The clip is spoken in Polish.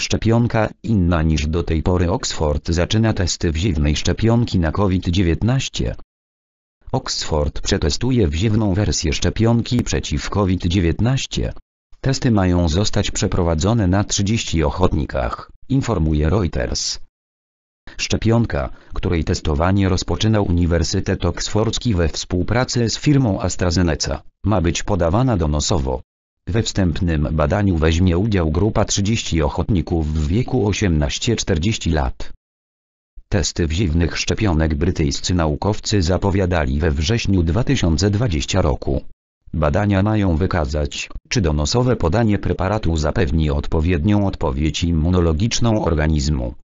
Szczepionka inna niż do tej pory Oxford zaczyna testy wziewnej szczepionki na COVID-19. Oxford przetestuje wziewną wersję szczepionki przeciw COVID-19. Testy mają zostać przeprowadzone na 30 ochotnikach, informuje Reuters. Szczepionka, której testowanie rozpoczynał Uniwersytet Oksfordzki we współpracy z firmą AstraZeneca, ma być podawana donosowo. We wstępnym badaniu weźmie udział grupa 30 ochotników w wieku 18-40 lat. Testy wziewnych szczepionek brytyjscy naukowcy zapowiadali we wrześniu 2020 roku. Badania mają wykazać, czy donosowe podanie preparatu zapewni odpowiednią odpowiedź immunologiczną organizmu,